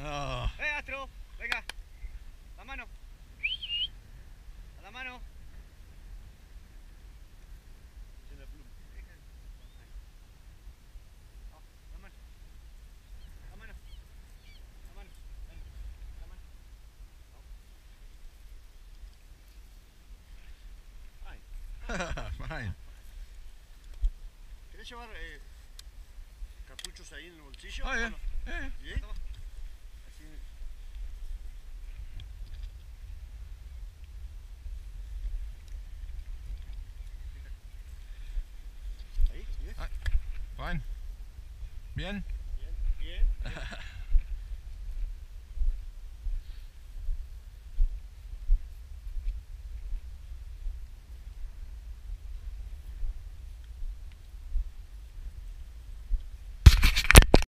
Oh, la mano. La mano. La mano. Ven. La mano. Fine. ¿Querés llevar eh, cartuchos ahí en el bolsillo? Oh, yeah. ¿O no? Yeah. ¿Sí? Toma. Así. Ahí, bien, Fine. Bien. bien, bien.